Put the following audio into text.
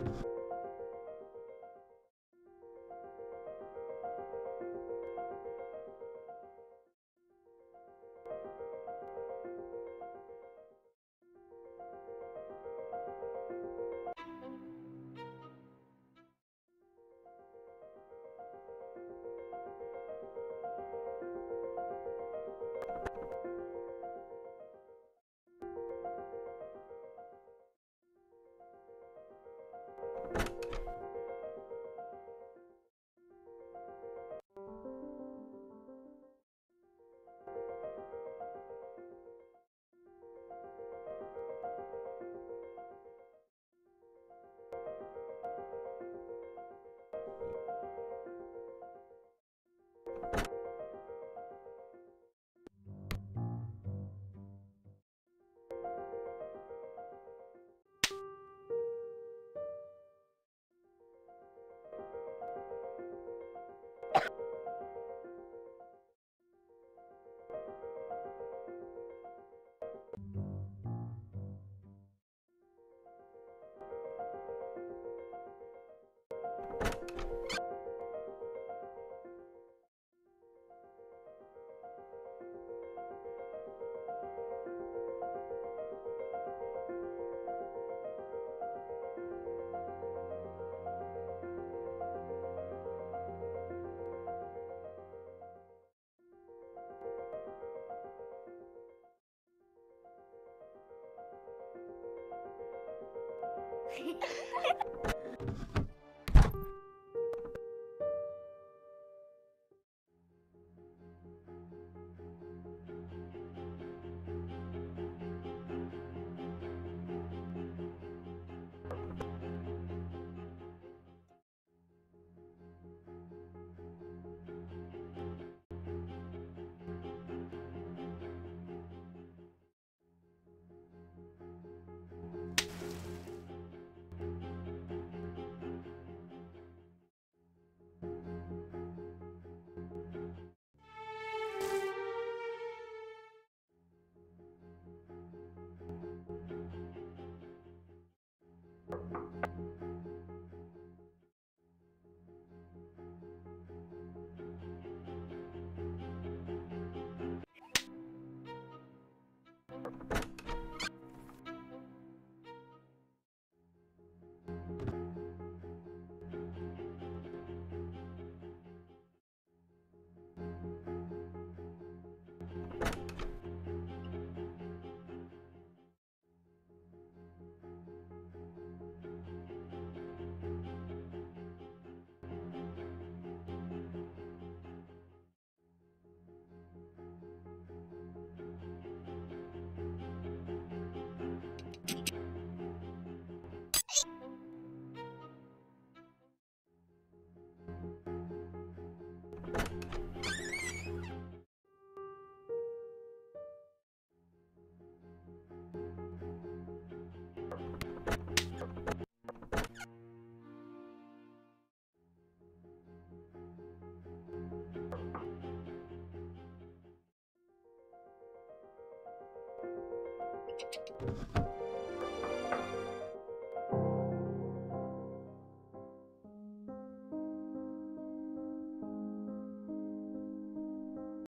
you Hehehehe